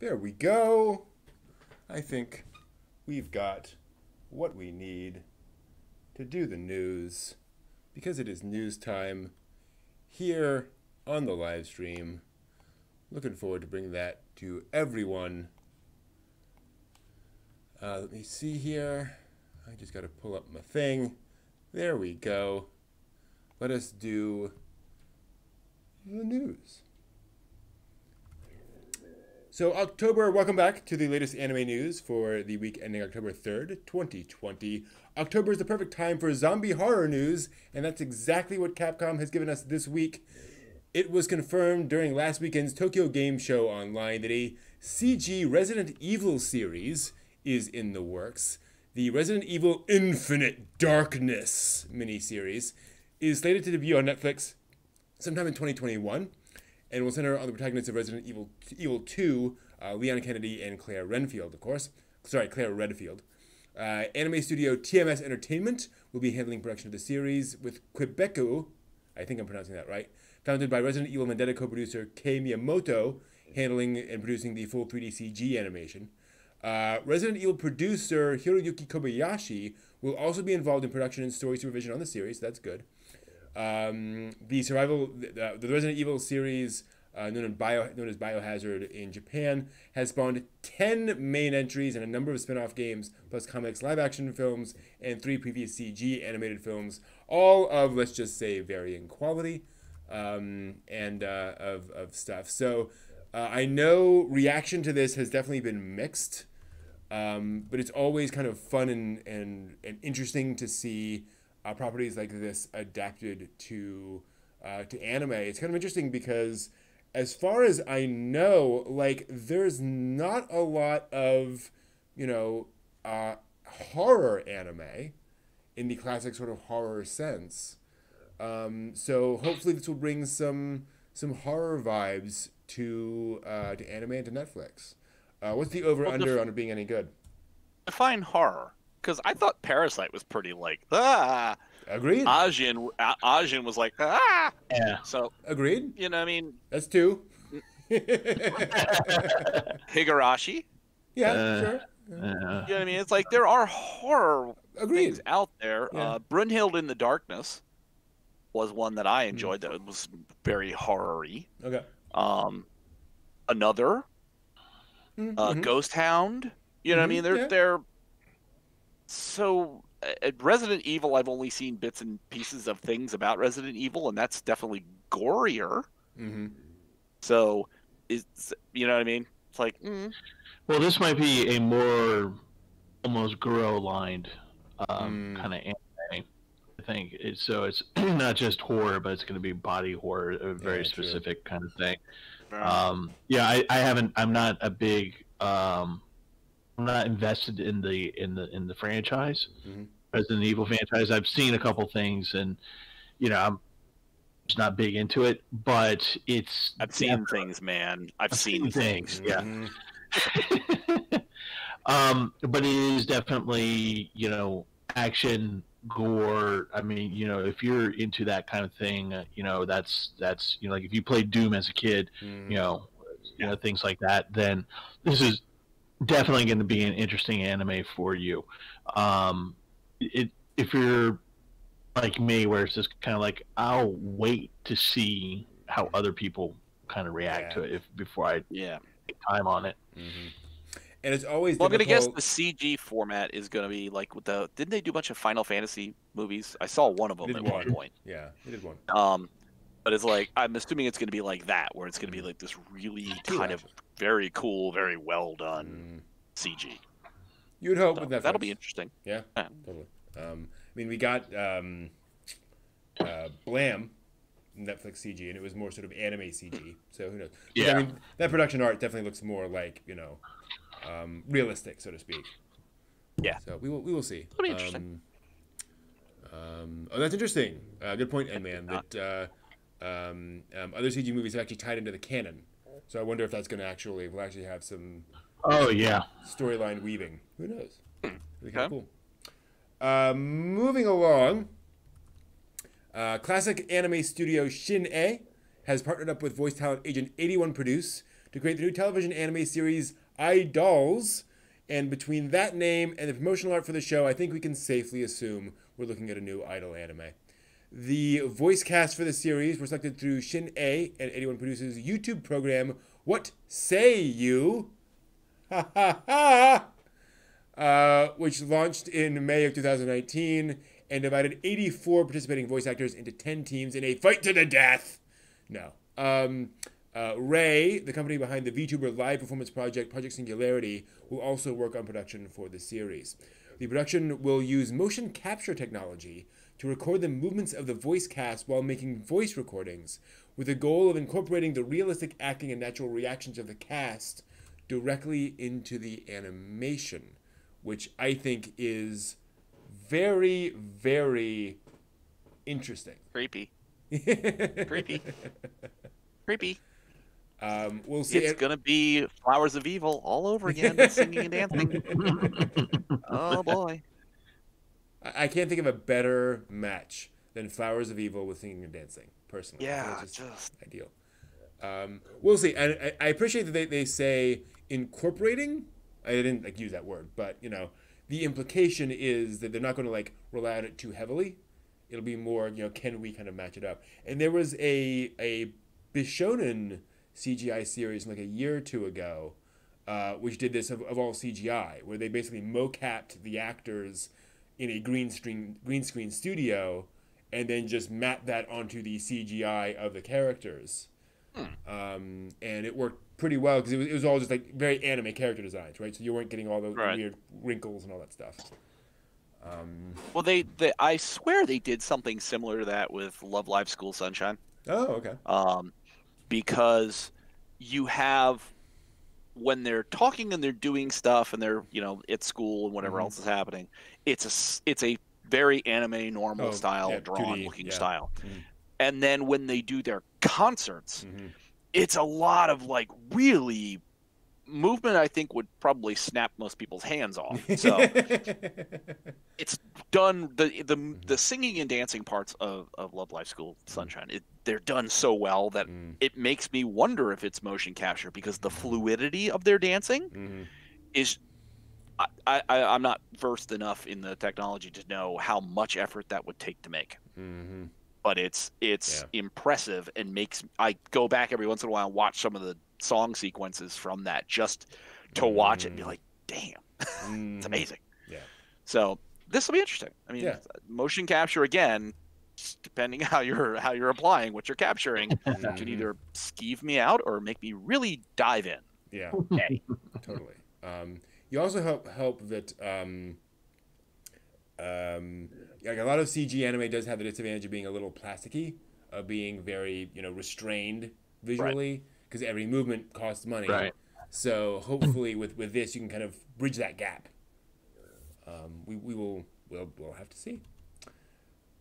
There we go. I think we've got what we need to do the news because it is news time here on the live stream. Looking forward to bringing that to everyone. Uh, let me see here. I just got to pull up my thing. There we go. Let us do the news. So, October, welcome back to the latest anime news for the week ending October 3rd, 2020. October is the perfect time for zombie horror news, and that's exactly what Capcom has given us this week. It was confirmed during last weekend's Tokyo Game Show online that a CG Resident Evil series is in the works. The Resident Evil Infinite Darkness miniseries is slated to debut on Netflix sometime in 2021 and will center on the protagonists of Resident Evil Evil 2, uh, Leon Kennedy and Claire Renfield, of course. Sorry, Claire Redfield. Uh, anime studio TMS Entertainment will be handling production of the series with Quebico, I think I'm pronouncing that right, founded by Resident Evil Vendetta co-producer Kei Miyamoto, handling and producing the full 3D CG animation. Uh, Resident Evil producer Hiroyuki Kobayashi will also be involved in production and story supervision on the series. That's good. Um, the survival, the, the Resident Evil series, uh, known, as Bio, known as Biohazard in Japan, has spawned 10 main entries and a number of spin off games, plus comics, live action films, and three previous CG animated films, all of, let's just say, varying quality um, and uh, of, of stuff. So uh, I know reaction to this has definitely been mixed, um, but it's always kind of fun and, and, and interesting to see uh, properties like this adapted to uh, to anime. It's kind of interesting because, as far as I know, like there's not a lot of you know uh, horror anime in the classic sort of horror sense. Um, so hopefully this will bring some some horror vibes to uh, to anime and to Netflix. Uh, what's the over under well, on it being any good? Define horror because I thought Parasite was pretty like ah. Agreed. Ajin Ajin was like ah. Yeah. So agreed. You know, what I mean, that's two. Higurashi. Yeah, uh, sure. Uh, you know what I mean? It's like there are horror agreed. things out there. Yeah. Uh, Brunhild in the Darkness was one that I enjoyed. Mm. That was very horror-y. Okay. Um, another, mm-hmm. uh, Ghost Hound. You know mm-hmm. what I mean? They're yeah. they're so at Resident Evil, I've only seen bits and pieces of things about Resident Evil, and that's definitely gorier. Mm-hmm. So, it's you know what I mean? It's like, mm. well, this might be a more almost Guro lined um, mm. kind of anime. I think it's, so. It's not just horror, but it's going to be body horror, a very yeah, specific true. kind of thing. Um, yeah, I, I haven't. I'm not a big. Um, I'm not invested in the in the in the franchise, mm-hmm. Resident Evil franchise. I've seen a couple things, and you know, I'm just not big into it. But it's I've seen things, man. I've, I've seen, seen, things. things. Yeah. Mm-hmm. um, but it is definitely you know action gore i mean you know if you're into that kind of thing uh, you know that's that's you know like if you played doom as a kid mm. you know you know things like that then this is definitely going to be an interesting anime for you. Um, it if you're like me, where it's just kind of like I'll wait to see how other people kind of react yeah. to it if before I yeah take time on it. Mm-hmm. And it's always. Well, I'm gonna guess the CG format is gonna be like with the. Didn't they do a bunch of Final Fantasy movies? I saw one of them at one. one point. Yeah, they did one. Um, but it's like I'm assuming it's gonna be like that, where it's gonna be mm-hmm. like this really kind of very cool, very well done. Mm CG. You'd hope so That'll be interesting. Yeah, yeah. totally. Um, I mean, we got um, uh, Blam Netflix CG, and it was more sort of anime CG. So who knows? Yeah. I mean, that production art definitely looks more like you know, um, realistic, so to speak. Yeah. So we will we will see. That'll be interesting. Um, um oh, that's interesting. Uh, good point, Ed Man. That uh, um, um, other CG movies have actually tied into the canon. So I wonder if that's going to actually will actually have some Oh yeah. Storyline weaving. Who knows? Really kind of cool. Uh, moving along, uh, classic anime studio Shin-Ei has partnered up with voice talent agent 81 Produce to create the new television anime series Idolls. And between that name and the promotional art for the show, I think we can safely assume we're looking at a new idol anime. The voice cast for the series were selected through Shin-Ei and 81 Produces YouTube program What Sei You? Ha ha ha! Uh, which launched in May of 2019 and divided 84 participating voice actors into 10 teams in a fight to the death. No. Um, uh, Ray, the company behind the VTuber live performance project Project Singularity, will also work on production for the series. The production will use motion capture technology to record the movements of the voice cast while making voice recordings, with the goal of incorporating the realistic acting and natural reactions of the cast directly into the animation, which I think is very, very interesting. Creepy. Creepy. Creepy. Um, we'll see. It's gonna be Flowers of Evil all over again, singing and dancing. oh boy! I can't think of a better match than Flowers of Evil with singing and dancing. Personally, yeah, just, just ideal. Um, we'll see, and I, I, appreciate that they, they say incorporating. I didn't like use that word, but you know, the implication is that they're not going to like rely on it too heavily. It'll be more, you know, can we kind of match it up? And there was a a Bishonen CGI series like a year or two ago, uh, which did this of, of all CGI, where they basically mocapped the actors in a green screen green screen studio, and then just map that onto the CGI of the characters. Hmm. Um, and it worked pretty well because it was, it was all just like very anime character designs, right? So you weren't getting all the right. weird wrinkles and all that stuff. Um, well, they, they, I swear they did something similar to that with Love Live School Sunshine. Oh, okay. Um, because you have when they're talking and they're doing stuff and they're you know at school and whatever mm-hmm. else is happening, it's a it's a very anime normal oh, style, yeah, drawn 2D, looking yeah. style. Mm-hmm. And then when they do their concerts, mm-hmm. it's a lot of like really movement I think would probably snap most people's hands off. So it's done the the the singing and dancing parts of, of Love Life School Sunshine. It, they're done so well that mm. it makes me wonder if it's motion capture because the fluidity of their dancing mm-hmm. is. I, I, I'm not versed enough in the technology to know how much effort that would take to make. Mm-hmm but it's it's yeah. impressive and makes I go back every once in a while and watch some of the song sequences from that just to mm. watch it and be mm. like, damn, mm. it's amazing. Yeah. So this will be interesting. I mean, yeah. motion capture again, depending how you're how you're applying what you're capturing, can either skeeve me out or make me really dive in. Yeah. Okay. totally. Um, you also help help that. Um, um, like a lot of CG anime does have the disadvantage of being a little plasticky, of being very you know restrained visually. Right because every movement costs money. Right. So hopefully with, with this you can kind of bridge that gap. Um, we, we will we'll, we'll have to see.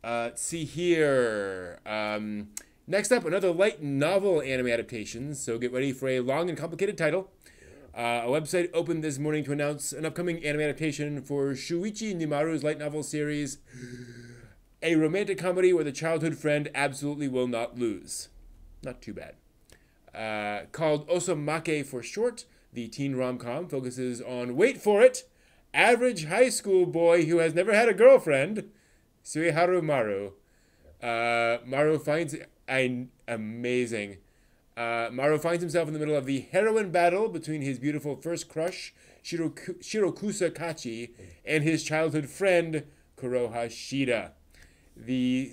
Uh, see here. Um, next up, another light novel anime adaptation. So get ready for a long and complicated title. Uh, a website opened this morning to announce an upcoming anime adaptation for Shuichi Nimaru's light novel series, a romantic comedy where the childhood friend absolutely will not lose. Not too bad. Uh, called Osamake for short. The teen rom com focuses on, wait for it, average high school boy who has never had a girlfriend, Sueharu Maru. Uh, Maru finds an amazing. Uh, Maru finds himself in the middle of the heroine battle between his beautiful first crush, Shiroku- Shirokusa Kachi, and his childhood friend, Kuroha Shida. The.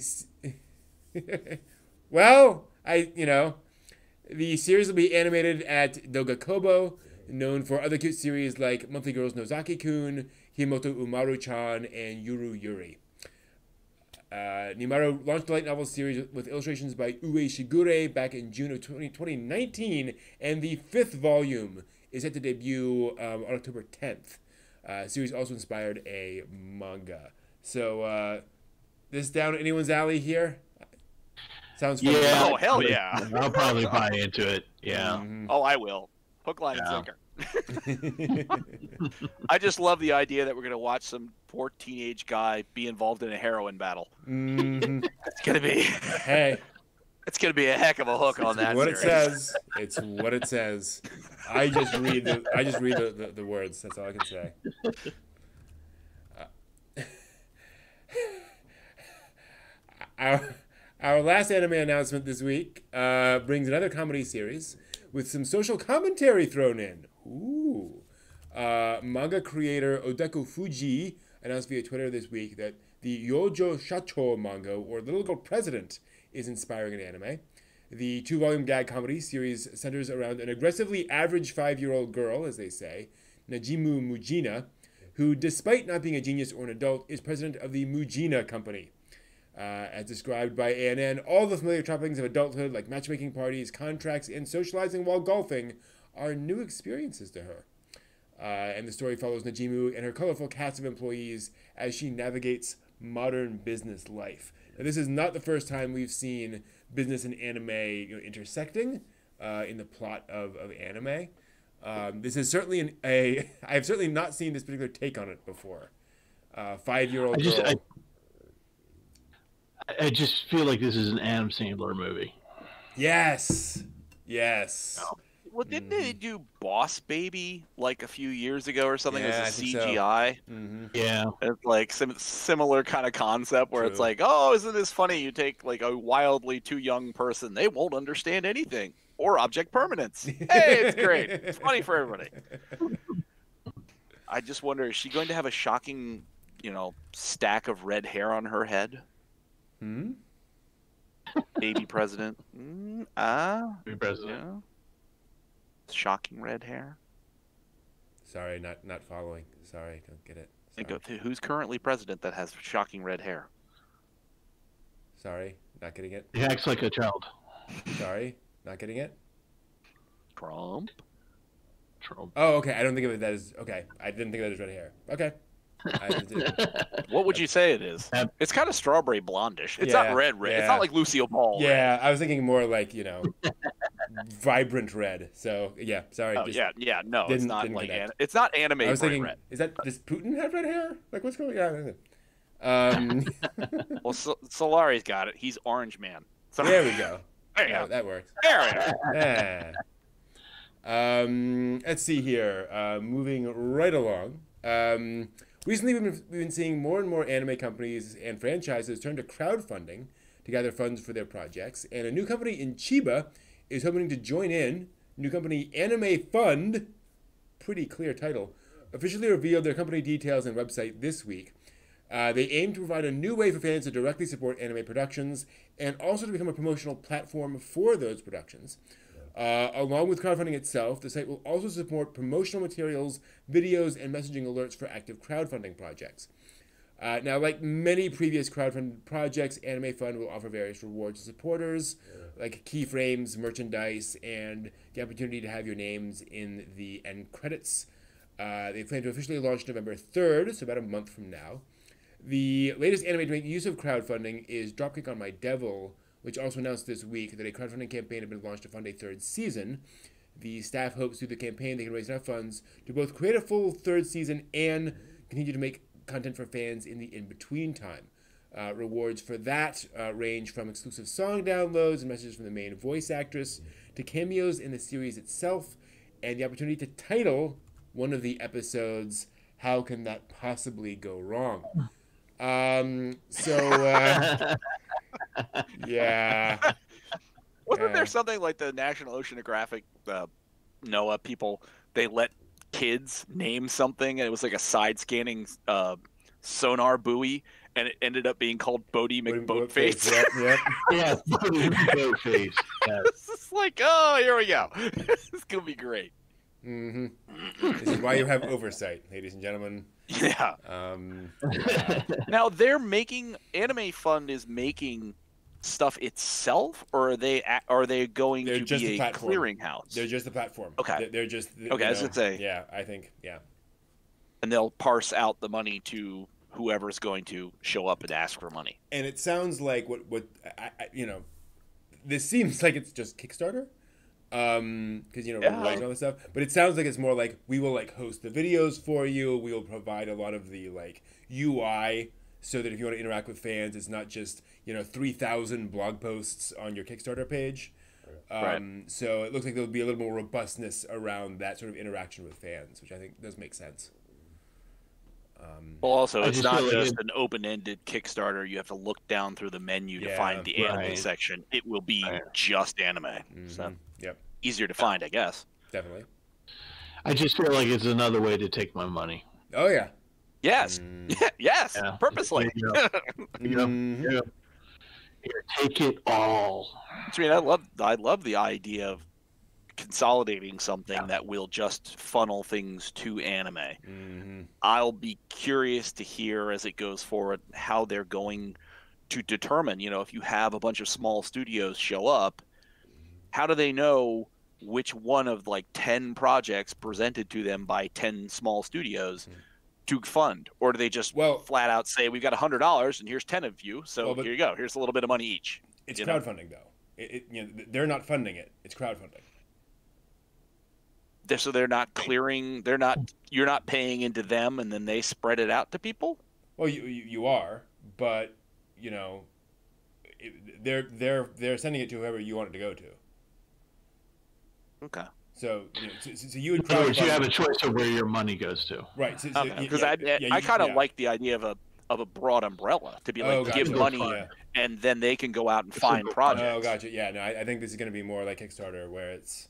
well, I, you know, the series will be animated at Doga Kobo, known for other cute series like Monthly Girls Nozaki Kun, Himouto Umaru chan, and Yuru Yuri. Uh, Nimaru launched the light novel series with illustrations by Ui Shigure back in June of 20, 2019, and the fifth volume is set to debut um, on October 10th. Uh, series also inspired a manga. So, uh, this down anyone's alley here? Sounds fun. Yeah. Oh hell yeah! I'll probably buy into it. Yeah. Mm-hmm. Oh, I will. Hook, line, yeah. and sinker. I just love the idea that we're gonna watch some poor teenage guy be involved in a heroin battle. Mm-hmm. it's gonna be. hey, It's gonna be a heck of a hook on that. what series. it says. It's what it says. I just read the. I just read the, the, the words. That's all I can say. Uh, our our last anime announcement this week uh, brings another comedy series with some social commentary thrown in. Ooh. Uh, manga creator Odeku Fuji announced via Twitter this week that the Yojo Shacho manga, or Little Girl President, is inspiring an anime. The two volume gag comedy series centers around an aggressively average five year old girl, as they say, Najimu Mujina, who, despite not being a genius or an adult, is president of the Mujina Company. Uh, as described by ANN, all the familiar trappings of adulthood, like matchmaking parties, contracts, and socializing while golfing, are new experiences to her. Uh, and the story follows Najimu and her colorful cast of employees as she navigates modern business life. Now, this is not the first time we've seen business and anime you know, intersecting uh, in the plot of, of anime. Um, this is certainly an, a. I have certainly not seen this particular take on it before. Uh, Five year old I just, girl. I, I just feel like this is an Adam Sandler movie. Yes. Yes. Well, didn't they do Boss Baby like a few years ago or something Yeah, I as a think so. CGI? Mm-hmm. Yeah. It's like sim- similar kind of concept where it's like, oh, isn't this funny? You take like a wildly too young person, they won't understand anything or object permanence. Hey, it's great. It's funny for everybody. I just wonder, is she going to have a shocking, you know, stack of red hair on her head? Hmm? Baby president. Mm, ah, Be president. yeah. Shocking red hair. Sorry, not not following. Sorry, don't get it. Think of who's currently president that has shocking red hair. Sorry not getting it. He acts like a child. Sorry, not getting it. Trump. Trump. Oh, okay. I don't think of it as okay. I didn't think of it as red hair. Okay. What would you say it is? It's kind of strawberry blondish. It's Yeah, not red red. It's not like Lucille Ball. red. yeah, I was thinking more like you know, vibrant red. So yeah, sorry. Oh yeah, yeah. No, it's didn't- like an, it's not anime I was thinking, red. is that does Putin have red hair? Like what's going on? Um, Well, Sol- Solari's got it. He's Orange Man. So, there we go. There you Yeah, go. that works. There we go. Yeah. Um, let's see here. Uh, moving right along. Um, recently, we've been, we've been seeing more and more anime companies and franchises turn to crowdfunding to gather funds for their projects. And a new company in Chiba is hoping to join in. New company Anime Fund, pretty clear title, officially revealed their company details and website this week. Uh, they aim to provide a new way for fans to directly support anime productions and also to become a promotional platform for those productions. Uh, along with crowdfunding itself, the site will also support promotional materials, videos, and messaging alerts for active crowdfunding projects. Uh, now, like many previous crowdfunded projects, Anime Fund will offer various rewards to supporters, like keyframes, merchandise, and the opportunity to have your names in the end credits. Uh, they plan to officially launch November 3rd, so about a month from now. The latest anime to make use of crowdfunding is Dropkick on My Devil, which also announced this week that a crowdfunding campaign had been launched to fund a third season. The staff hopes through the campaign they can raise enough funds to both create a full third season and continue to make content for fans in the in between time. Uh, rewards for that uh, range from exclusive song downloads and messages from the main voice actress to cameos in the series itself and the opportunity to title one of the episodes How Can That Possibly Go Wrong? Um, so, uh, yeah. Wasn't there something like the National Oceanographic uh, NOAA people? They let kids name something, and it was like a side scanning uh, sonar buoy, and it ended up being called Boaty McBoatface. Yep, yep. yeah, boat face. Yeah. it's just like, oh, here we go. this is gonna be great. hmm This is why you have oversight, ladies and gentlemen. Yeah. Um, Now they're making Anime Fund is making stuff itself, or are they are they going They're to just be a a platform. clearinghouse? they're just the platform. Okay. They're, they're just. you Okay, I know, gonna say. Yeah, I think. Yeah. and they'll parse out the money to whoever's going to show up and ask for money. and it sounds like what what I, I, you know this seems like it's just kickstarter um because you know Yeah. all this stuff but it sounds like it's more like we will like host the videos for you we will provide a lot of the like ui so that if you want to interact with fans, it's not just you know three thousand blog posts on your Kickstarter page. Um, Right. So it looks like there'll be a little more robustness around that sort of interaction with fans, which I think does make sense. Um, Well, also, it's just not feel like just it- an open-ended Kickstarter. You have to look down through the menu to find the anime section. It will be Right. just anime. So mhm. Yep, easier to find, I guess. definitely. I just feel like it's another way to take my money. Oh yeah. Yes, Mm. yes, Yeah. purposely. You know, you know, Mhm. you here, take it all. I mean, I love I love the idea of consolidating something Yeah. that will just funnel things to anime. Mhm. I'll be curious to hear as it goes forward how they're going to determine, you know, if you have a bunch of small studios show up, how do they know which one of like 10 projects presented to them by 10 small studios Hmm. to fund? Or do they just Well- flat out say, we've got $100 and here's 10 of you, so Well, but- here you go. Here's a little bit of money each. It's you know? crowdfunding though. It, it, you know, they're not funding it. It's crowdfunding. They're, so they're not clearing, they're not, you're not paying into them and then they spread it out to people? Well, you you, you are, but you know, they're they're they're sending it to whoever you want it to go to. Okay. So you know, so, so so you would In other you have a choice of where your money goes to. right? So, so, Okay. Because yeah, I, yeah, I kind of yeah. like the idea of a of a broad umbrella to be like Oh, gotcha. give money Yeah. and then they can go out and It's find projects. Oh, gotcha. Yeah, no, I, I think this is going to be more like Kickstarter, where it's,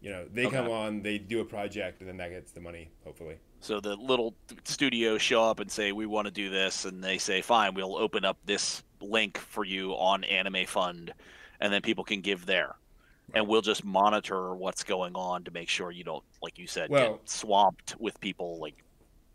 you know, they Okay. come on, they do a project, and then that gets the money, hopefully. So the little studios show up and say we want to do this, and they say fine, we'll open up this link for you on Anime Fund, and then people can give there, and we'll just monitor what's going on to make sure you don't, like you said, Well- get swamped with people like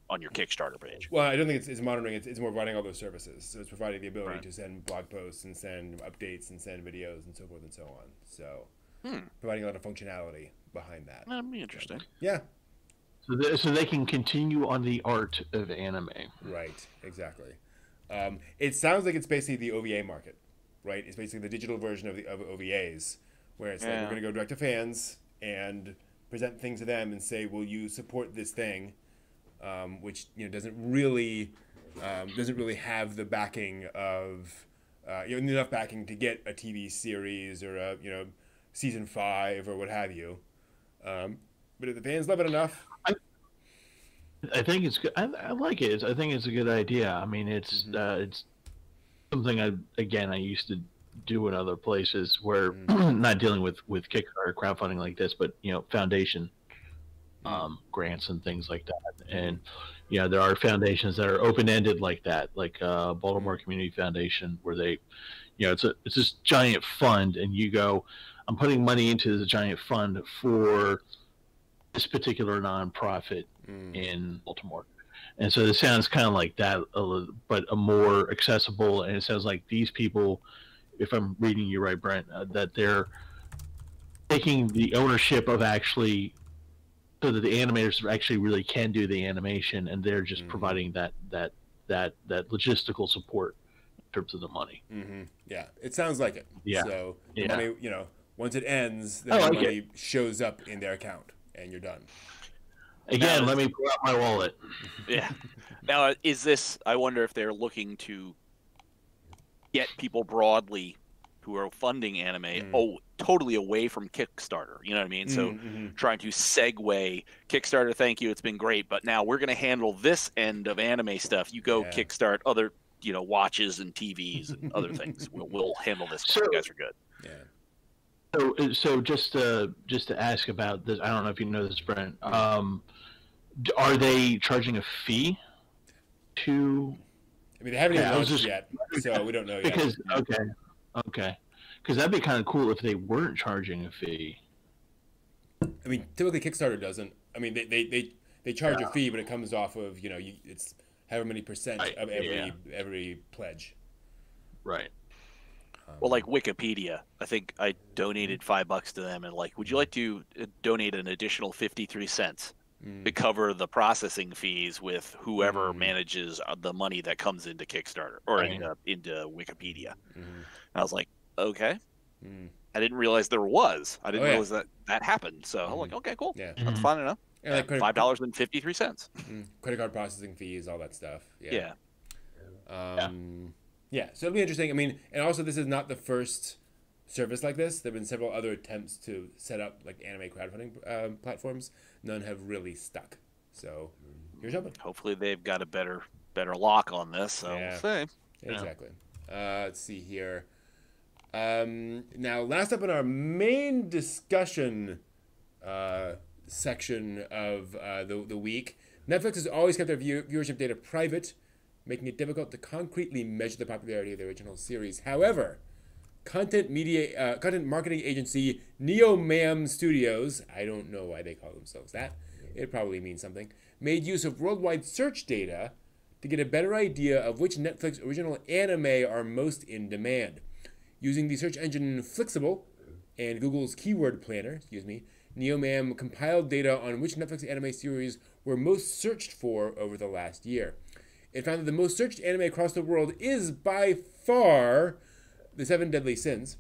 on your Kickstarter page. Well, I don't think it's, it's monitoring. It's, it's more providing all those services. So it's providing the ability Right. to send blog posts and send updates and send videos and so forth and so on. So Hmm. providing a lot of functionality behind that. That'd be interesting. Yeah, So, they, so they can continue on the art of anime. right. Exactly. Um, it sounds like it's basically the OVA market, right? It's basically the digital version of the of OVAs, where it's like we're going to go direct to fans and present things to them and say, "Will you support this thing?" Um, which you know doesn't really um, doesn't really have the backing of uh, you know enough backing to get a TV series or a you know season five or what have you. Um, but if the fans love it enough, I think it's good. I, I like it. I think it's a good idea. I mean, it's Mm-hmm. uh, it's something I again I used to do in other places where Mm-hmm. not dealing with with Kickstarter crowdfunding like this, but you know, foundation Mm-hmm. um, grants and things like that. And you know, there are foundations that are open ended like that, like uh, Baltimore Mm-hmm. Community Foundation, where they, you know, it's a it's this giant fund, and you go, I'm putting money into this giant fund for this particular nonprofit mm, in Baltimore. And so it sounds kind of like that, but a more accessible. And it sounds like these people, if I'm reading you right, Brent, uh, that they're taking the ownership of actually, so that the animators actually really can do the animation, and they're just Mhm. providing that that that that logistical support in terms of the money. hmm yeah, it sounds like it. Yeah. So the Yeah. money, you know, once it ends, then I the like money shows up in their account, and you're done. Again, Now- let me pull out my wallet. Yeah. now, is this? I wonder if they're looking to get people broadly who are funding anime Mm. oh totally away from Kickstarter. You know what I mean? So Mhm, trying to segue Kickstarter. Thank you, it's been great, but now we're going to handle this end of anime stuff. You go Yeah. kickstart other. You know, watches and TVs and other things. We'll, we'll handle this. So- you guys are good. yeah. So, so just to just to ask about this, I don't know if you know this, Brent. Um, are they charging a fee to I mean, they haven't even Yeah, launched just- yet, so we don't know yet. because okay, okay, because that'd be kind of cool if they weren't charging a fee. I mean, typically Kickstarter doesn't. I mean, they they, they, they charge a fee, but it comes off of you know you, it's however many percent of every yeah. every pledge. Right. Um, Well, like Wikipedia, I think I donated five bucks to them, and like, would you like to uh, donate an additional fifty-three cents mm, to cover the processing fees with whoever Mm. manages uh, the money that comes into Kickstarter or Right. into, into Wikipedia? mhm, I was like, okay. mm, I didn't realize there was. I didn't Oh, yeah. realize that that happened. So I'm like, okay, cool. yeah, That's fine enough. and like credit, Five dollars and fifty-three cents. mm, credit card processing fees, all that stuff. Yeah. Yeah. Um, yeah. yeah, so it'll be interesting. I mean, and also this is not the first service like this. There have been several other attempts to set up like anime crowdfunding um, platforms. None have really stuck. So here's hoping. Hopefully they've got a better better lock on this. So yeah. we'll Exactly. Yeah. Uh, let's see here. Um, now, last up in our main discussion uh, section of uh, the, the week, Netflix has always kept their view- viewership data private, making it difficult to concretely measure the popularity of the original series. However, content media uh, content marketing agency NeoMAM Studios, I don't know why they call themselves that. It probably means something. Made use of worldwide search data to get a better idea of which Netflix original anime are most in demand. Using the search engine Flixable and Google's keyword planner, excuse me, NeoMAM compiled data on which Netflix anime series were most searched for over the last year. It found that the most searched anime across the world is by far The Seven Deadly Sins,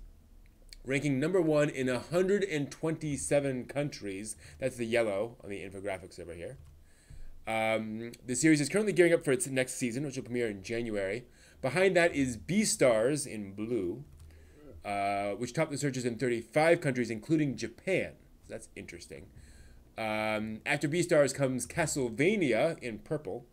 ranking number one in 127 countries. That's the yellow on the infographics over here. Um, the series is currently gearing up for its next season, which will premiere in January. Behind that is Beastars in blue, uh, which topped the searches in 35 countries, including Japan. So that's interesting. Um, after Beastars comes Castlevania in purple,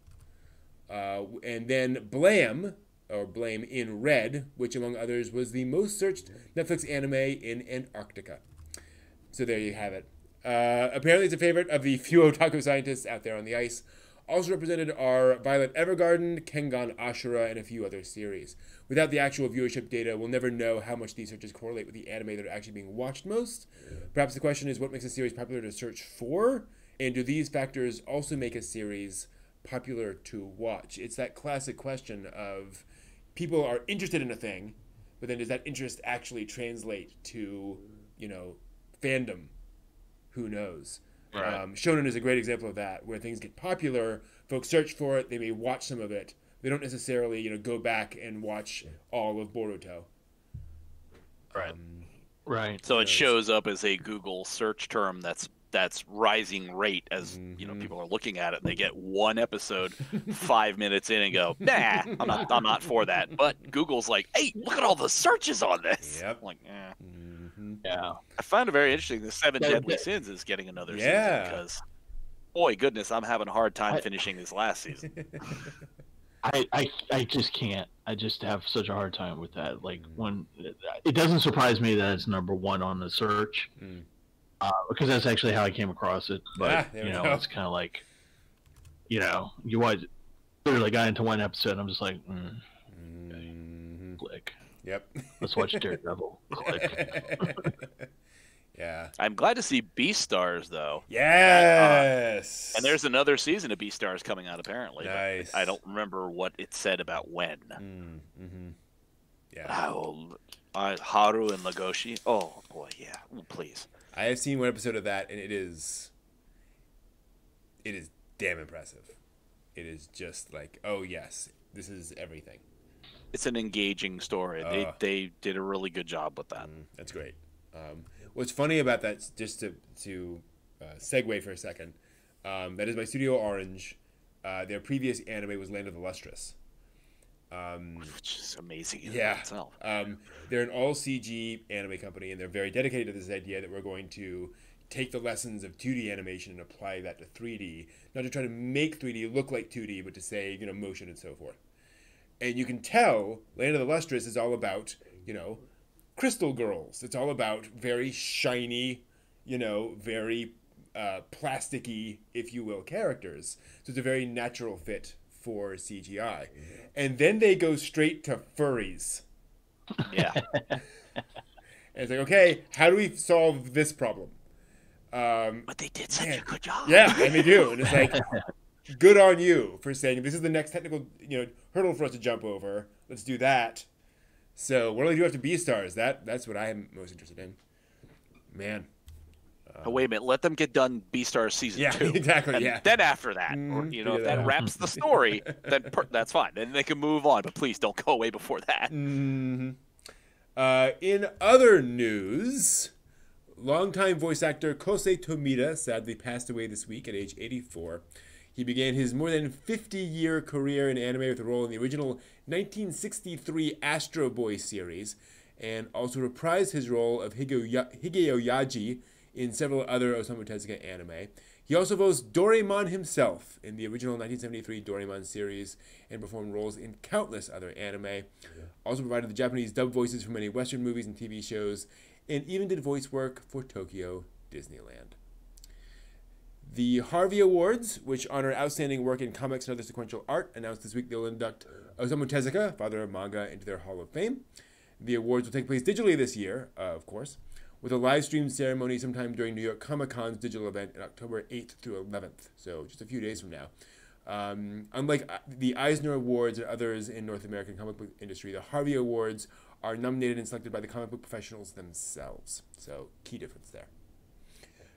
uh, and then Blam, or Blame in red, which among others was the most searched Netflix anime in Antarctica. So there you have it. Uh, apparently, it's a favorite of the few otaku scientists out there on the ice. Also represented are Violet Evergarden, Kengan Ashura, and a few other series. Without the actual viewership data, we'll never know how much these searches correlate with the anime that are actually being watched most. Perhaps the question is what makes a series popular to search for? And do these factors also make a series popular to watch? It's that classic question of people are interested in a thing, but then does that interest actually translate to, you know, fandom? Who knows? Right. Um, Shonen is a great example of that, where things get popular, folks search for it, they may watch some of it, they don't necessarily, you know, go back and watch all of Boruto. Right. Um, right. So it shows up as a Google search term that's that's rising rate as mm-hmm. you know mm-hmm. people are looking at it and they get one episode five minutes in and go nah i'm not i'm not for that but google's like hey look at all the searches on this yep. I'm like eh. mm Mm-hmm. Yeah, I find it very interesting. The Seven yeah, Deadly Sins is getting another yeah. season because, boy, goodness, I'm having a hard time I, finishing this last season. I, I I just can't. I just have such a hard time with that. Like mm. when it doesn't surprise me that it's number one on the search, mm. Uh, because that's actually how I came across it. But ah, you know, go. it's kind of like, you know, you watch literally got into one episode. I'm just like, mm, mm-hmm. click. Yep. Let's watch Daredevil. yeah. I'm glad to see Beastars though. Yes. Uh, and there's another season of Beastars coming out apparently. Nice. I don't remember what it said about when. Mm, mm-hmm. Yeah. Oh, uh, Haru and Legoshi. Oh boy, yeah. Ooh, please. I have seen one episode of that, and it is, it is damn impressive. It is just like, oh yes, this is everything it's an engaging story. Uh, they they did a really good job with that. Mm, that's great. Um, what's funny about that, just to to uh, segue for a second, um, that is my Studio Orange. Uh, their previous anime was Land of the Lustrous. Um, Which is amazing yeah. Um, they're an all CG anime company, and they're very dedicated to this idea that we're going to take the lessons of 2D animation and apply that to 3D. Not to try to make 3D look like 2D, but to say, you know, motion and so forth and you can tell Land of the Lustrous is all about, you know, crystal girls. It's all about very shiny, you know, very uh, plasticky, if you will, characters. So it's a very natural fit for CGI. And then they go straight to furries. Yeah. and it's like, okay, how do we solve this problem? Um, but they did such a good job. Yeah, and they do. And it's like, good on you for saying this is the next technical you know hurdle for us to jump over. Let's do that. So what do we do after Beastars? That that's what I am most interested in. Man. Uh, oh, wait a minute. Let them get done Beastars season yeah, two. Exactly. And yeah. Then after that, mm, or, you know, if that, wraps the story, then per- that's fine. Then they can move on. But please don't go away before that. Mm-hmm. Uh, in other news, longtime voice actor Kosei Tomita sadly passed away this week at age 84. He began his more than 50 year career in anime with a role in the original 1963 Astro Boy series, and also reprised his role of Higeo, Hige Oyaji in several other Osamu Tezuka anime. He also voiced Doraemon himself in the original 1973 Doraemon series and performed roles in countless other anime. Yeah. Also provided the Japanese dub voices for many Western movies and TV shows, and even did voice work for Tokyo Disneyland. The Harvey Awards, which honor outstanding work in comics and other sequential art, announced this week they'll induct Osamu Tezuka, father of manga, into their Hall of Fame. The awards will take place digitally this year, uh, of course, with a live stream ceremony sometime during New York Comic Con's digital event on October 8th through 11th, so just a few days from now. Um, unlike uh, the Eisner Awards and others in North American comic book industry, the Harvey Awards are nominated and selected by the comic book professionals themselves. So, key difference there.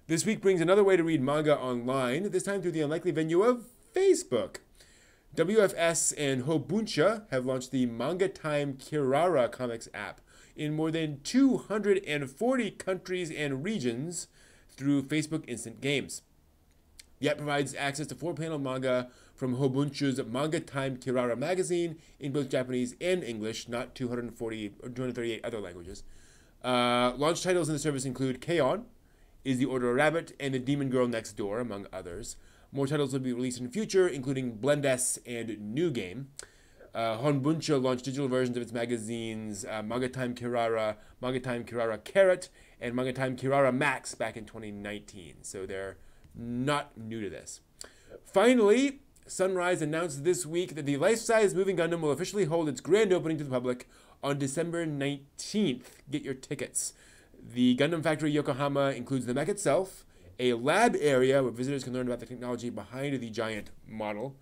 This week brings another way to read manga online, this time through the unlikely venue of Facebook. WFS and Houbunsha have launched the Manga Time Kirara Comics app in more than 240 countries and regions through Facebook Instant Games. The app provides access to four panel manga from Houbunsha's Manga Time Kirara magazine in both Japanese and English, not 240 or 238 other languages. Uh, launch titles in the service include K-On! is The Order of Rabbit and The Demon Girl Next Door, among others. More titles will be released in the future, including Blend-S and New Game. Uh, Houbunsha launched digital versions of its magazines uh, Manga Time Kirara, Manga Time Kirara Carrot, and Manga Time Kirara Max back in 2019. So they're not new to this. Finally, Sunrise announced this week that the life-size moving Gundam will officially hold its grand opening to the public on December 19th. Get your tickets. The Gundam Factory Yokohama includes the mech itself, a lab area where visitors can learn about the technology behind the giant model,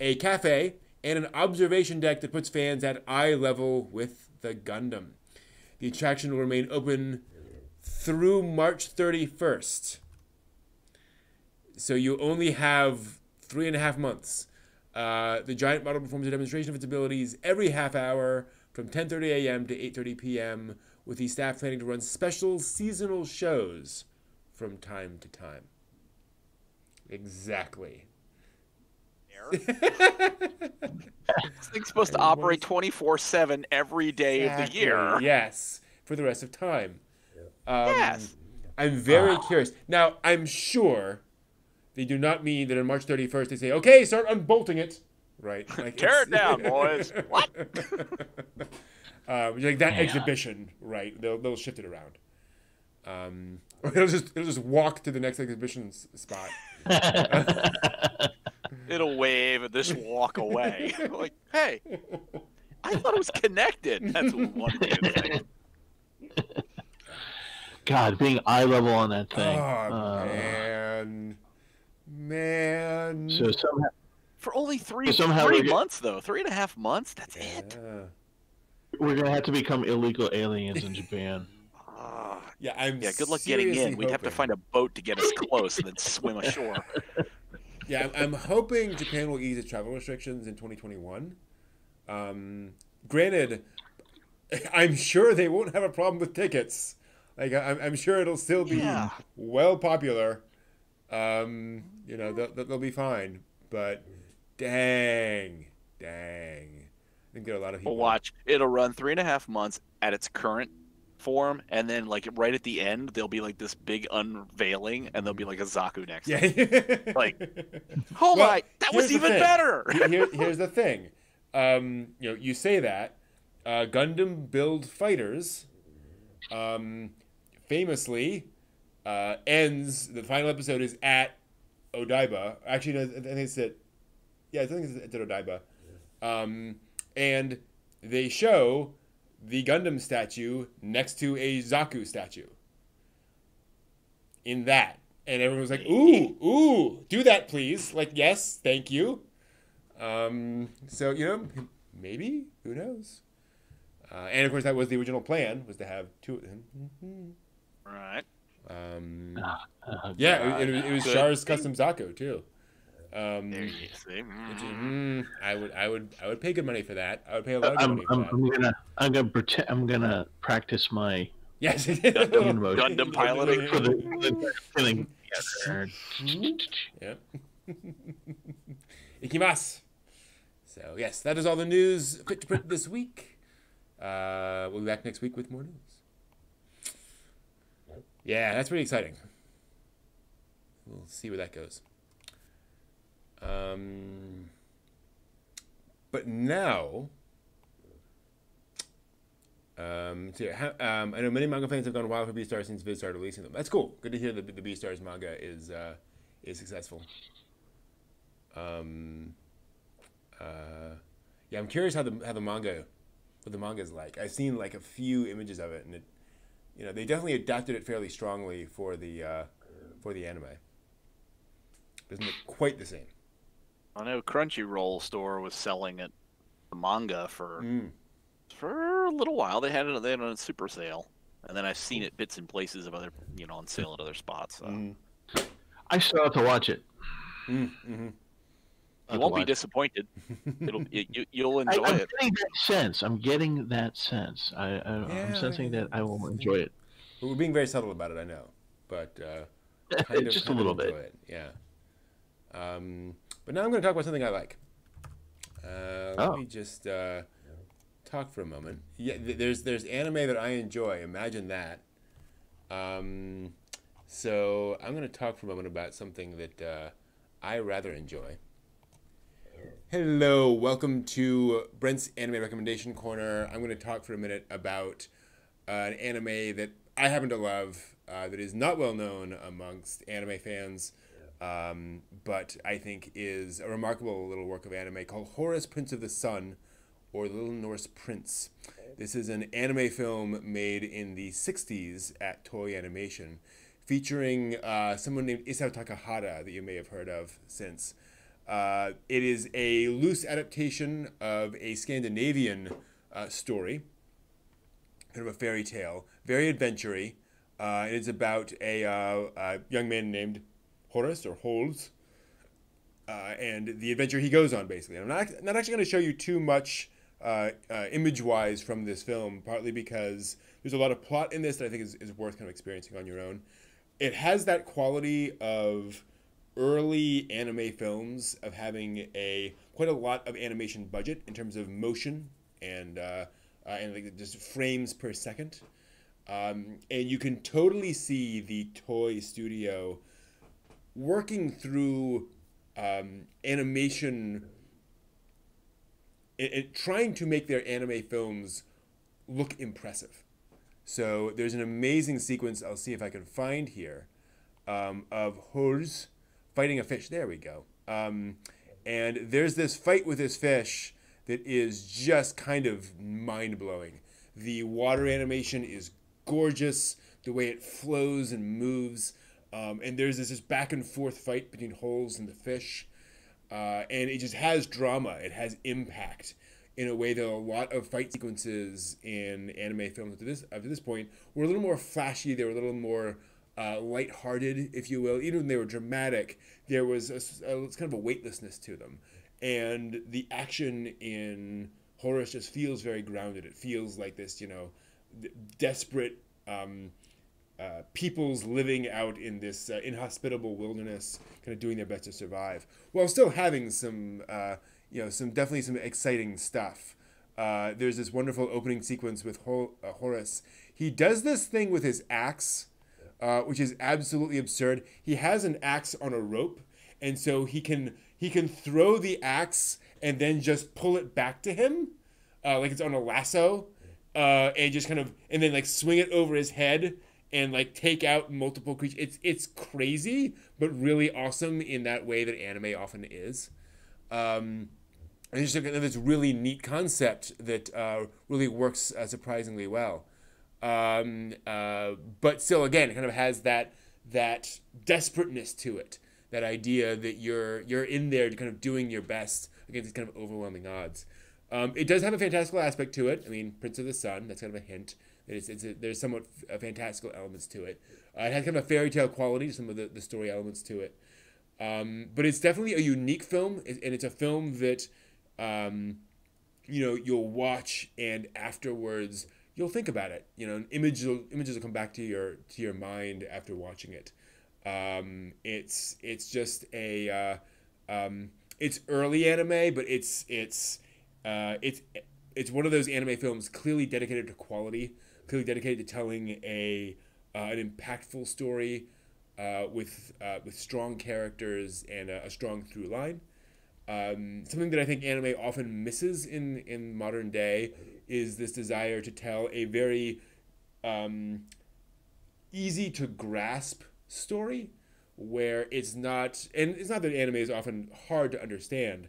a cafe, and an observation deck that puts fans at eye level with the Gundam. The attraction will remain open through March 31st. So you only have three and a half months. Uh, the giant model performs a demonstration of its abilities every half hour from 10:30 a.m. to 8:30 p.m with the staff planning to run special seasonal shows from time to time. Exactly. this thing's supposed to operate 24 7 every day exactly. of the year. Yes, for the rest of time. Um, yes. I'm very curious. Now, I'm sure they do not mean that on March 31st they say, okay, start unbolting it. Right? Like Tear it down, boys. what? Uh, like that yeah. exhibition, right? They'll they'll shift it around. Um, or it'll just it'll just walk to the next exhibition spot. It'll wave and just walk away. like, hey, I thought it was connected. That's one thing. God, being eye level on that thing. Oh uh, man, man. So somehow, for only three, somehow three months though, three and a half months. That's yeah. it. We're gonna have to become illegal aliens in Japan. Uh, yeah, I'm. Yeah, good luck getting in. Hoping. We'd have to find a boat to get us close and then swim ashore. Yeah, I'm hoping Japan will ease its travel restrictions in 2021. Um, granted, I'm sure they won't have a problem with tickets. Like I'm, I'm sure it'll still be yeah. well popular. Um, you know, they'll, they'll be fine. But dang, dang. I think there are a lot of people. We'll watch. It'll run three and a half months at its current form, and then like right at the end, there'll be like this big unveiling, and there'll be like a Zaku next. Yeah. like, oh well, my, that was even better. Here, here's the thing. Um, you know, you say that uh, Gundam Build Fighters, um, famously, uh, ends. The final episode is at Odaiba. Actually, no, I think it's at. Yeah, I think it's at Odaiba. Um, and they show the Gundam statue next to a Zaku statue. In that. And everyone was like, ooh, ooh, do that, please. Like, yes, thank you. Um, so, you know, maybe, who knows? Uh, and of course, that was the original plan, was to have two of them. Right. Um, uh, yeah, it, it, it was Char's custom Zaku, too. Um, there you see. Mm, I would, I would, I would pay good money for that. I would pay a lot of I'm, money for I'm, that. I'm gonna, I'm gonna pretend, I'm gonna practice my yes, Gundam, Gundam piloting for the, the killing. yeah. ikimasu. So yes, that is all the news fit to print this week. Uh, we'll be back next week with more news. Yeah, that's pretty exciting. We'll see where that goes. Um, but now, um, so how, um, I know many manga fans have gone wild for Beastars since Viz started releasing them. That's cool. Good to hear that the Beastars manga is uh, is successful. Um, uh, yeah, I'm curious how the how the manga, what the manga is like. I've seen like a few images of it, and it, you know, they definitely adapted it fairly strongly for the uh, for the anime. Doesn't look quite the same. I know Crunchyroll store was selling it, the manga for Mm. For a little while. They had it they had it on a super sale, and then I've seen it bits and places of other you know on sale at other spots. So. Mm. I still have to watch it. Mm. hmm I'll You have won't to be disappointed. It'll you, you, you'll I, enjoy I'm it. getting that sense. I'm getting that sense. I, I, Yeah, I'm sensing that I will enjoy it. But we're being very subtle about it, I know. But uh, kind of, Just a kind of little bit. It. Yeah. Um, but now I'm going to talk about something I like. Uh, let Oh. me just uh, talk for a moment. Yeah, th- there's there's anime that I enjoy. Imagine that. Um, so I'm going to talk for a moment about something that uh, I rather enjoy. Hello, welcome to Brent's Anime Recommendation Corner. I'm going to talk for a minute about uh, an anime that I happen to love, uh, that is not well known amongst anime fans, um, but I think is a remarkable little work of anime called Horus, Prince of the Sun, or Little Norse Prince. This is an anime film made in the 60s at Toei Animation, featuring uh, someone named Isao Takahata that you may have heard of since. Uh, it is a loose adaptation of a Scandinavian uh, story kind of a fairy tale, very adventure-y. Uh, it is about a, uh, a young man named Horus or Hols, uh, and the adventure he goes on. Basically, I'm not not actually going to show you too much uh, uh, image-wise from this film, partly because there's a lot of plot in this that I think is, is worth kind of experiencing on your own. It has that quality of early anime films of having a quite a lot of animation budget in terms of motion and uh, uh, and like just frames per second. Um, and you can totally see the Toei studio working through um, animation and, and trying to make their anime films look impressive. So there's an amazing sequence I'll see if I can find here um, of Hors fighting a fish. There we go. Um, and there's this fight with this fish that is just kind of mind blowing. The water animation is gorgeous, the way it flows and moves. Um, and there's this, this back and forth fight between Hols and the fish. Uh, and it just has drama, it has impact in a way that a lot of fight sequences in anime films up to this up to this point were a little more flashy. They were a little more uh, lighthearted, if you will. Even when they were dramatic, there was a, a- kind of a weightlessness to them, and the action in Horus just feels very grounded. It feels like this, you know, desperate. Um, uh, peoples living out in this uh, inhospitable wilderness, kind of doing their best to survive, while still having some, uh, you know, some definitely some exciting stuff. Uh, there's this wonderful opening sequence with Hor- uh, Horus. He does this thing with his axe, which is absolutely absurd. He has an axe on a rope, and so he can he can throw the axe and then just pull it back to him, like it's on a lasso, and just kind of and then like swing it over his head and like take out multiple creatures. It's it's crazy, but really awesome in that way that anime often is. Um, and just like this really neat concept that uh, really works uh, surprisingly well. Um, uh, but still, again, it kind of has that that desperateness to it. That idea that you're you're in there, kind of doing your best against these kind of overwhelming odds. Um, it does have a fantastical aspect to it. I mean, Prince of the Sun. That's kind of a hint. It's, it's a, there's somewhat uh, fantastical elements to it. Uh, it has kind of a fairy tale quality to some of the, the story elements to it. Um, but it's definitely a unique film, and and it's a film that, um, you know, you'll watch and afterwards you'll think about it. You know, images will, images will come back to your to your mind after watching it. Um, it's it's just a uh, um, it's early anime, but it's it's uh, it's it's one of those anime films clearly dedicated to quality, clearly dedicated to telling a uh, an impactful story uh, with uh, with strong characters and a, a strong through line. Um, something that I think anime often misses in in modern day is this desire to tell a very um, easy to grasp story where it's not and it's not that anime is often hard to understand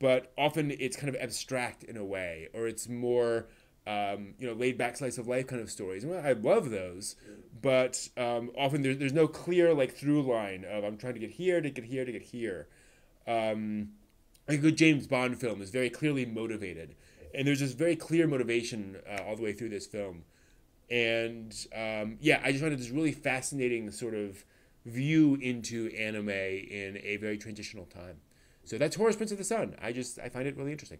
but often it's kind of abstract in a way or it's more um, you know laid back slice of life kind of stories well, i love those but um, often there, there's no clear like through line of i'm trying to get here to get here to get here um, a good james bond film is very clearly motivated and there's this very clear motivation uh, all the way through this film and um, yeah i just found this really fascinating sort of view into anime in a very transitional time. So that's Horus Prince of the Sun. I just I find it really interesting.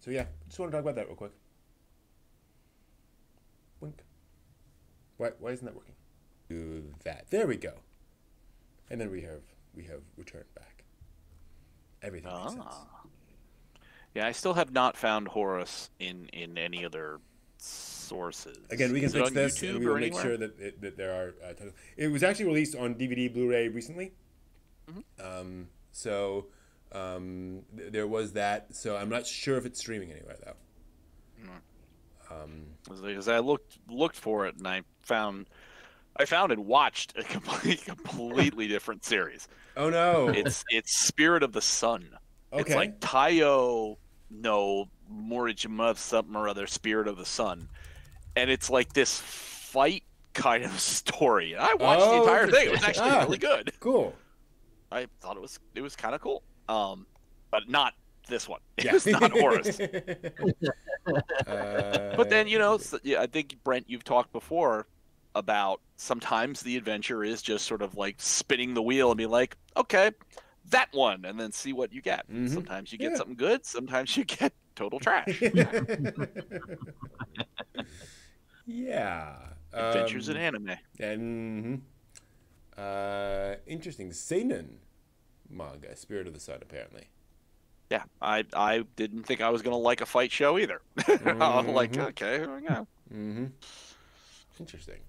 So yeah, just want to talk about that real quick. Wink. Why why isn't that working? Do that. There we go. And then we have we have returned back. Everything makes sense. Ah. Yeah, I still have not found Horus in in any other sources. Again, we can Is fix this, and we will make sure that, it, that there are. Uh, titles. It was actually released on DVD, Blu-ray recently. Mm-hmm. Um, so um, th- there was that. So I'm not sure if it's streaming anywhere though. Um, because I looked looked for it and I found I found and watched a complete, completely different series. Oh no! It's it's Spirit of the Sun. Okay. It's like Taiyo no Morihime something or other, Spirit of the Sun, and it's like this fight kind of story. I watched oh, the entire thing. It was actually ah, really good. Cool. I thought it was it was kind of cool. Um, but not this one. It yeah. was not Horus. uh, but then you know, yeah, I think Brent, you've talked before about sometimes the adventure is just sort of like spinning the wheel and be like, okay, that one, and then see what you get. Mm-hmm. Sometimes you get yeah. something good. Sometimes you get total trash. yeah. Adventures um, in anime. And uh, interesting. Seinen manga, Spirit of the Sun, apparently. Yeah, I I didn't think I was gonna like a fight show either. Mm-hmm. I'm like, okay, here we go. Mm-hmm. Interesting.